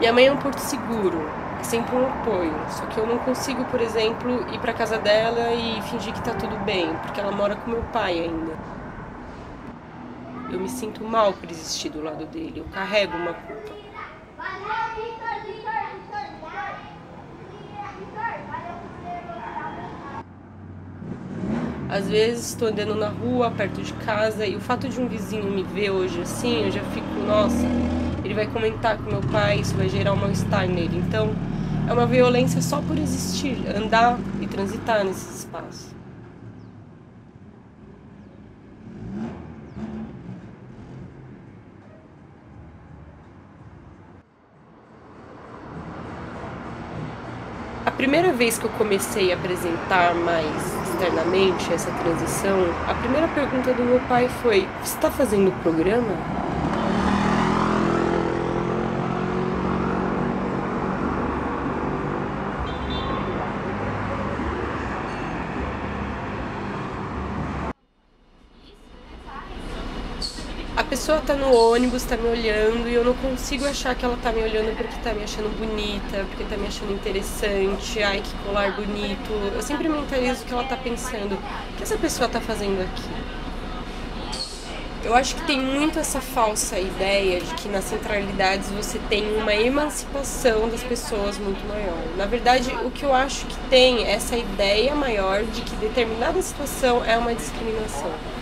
Minha mãe é um porto seguro, é sempre um apoio. Só que eu não consigo, por exemplo, ir para casa dela e fingir que tá tudo bem, porque ela mora com meu pai ainda. Eu me sinto mal por existir do lado dele, eu carrego uma culpa. Às vezes estou andando na rua, perto de casa, e o fato de um vizinho me ver hoje assim, eu já fico, nossa, ele vai comentar com meu pai, isso vai gerar um mal-estar nele. Então, é uma violência só por existir, andar e transitar nesses espaços. A primeira vez que eu comecei a apresentar mais externamente essa transição, a primeira pergunta do meu pai foi: Você está fazendo o programa? A pessoa tá no ônibus, tá me olhando e eu não consigo achar que ela tá me olhando porque tá me achando bonita, porque tá me achando interessante, ai que colar bonito. Eu sempre mentalizo que ela tá pensando. O que essa pessoa tá fazendo aqui? Eu acho que tem muito essa falsa ideia de que nas centralidades você tem uma emancipação das pessoas muito maior. Na verdade, o que eu acho que tem é essa ideia maior de que determinada situação é uma discriminação.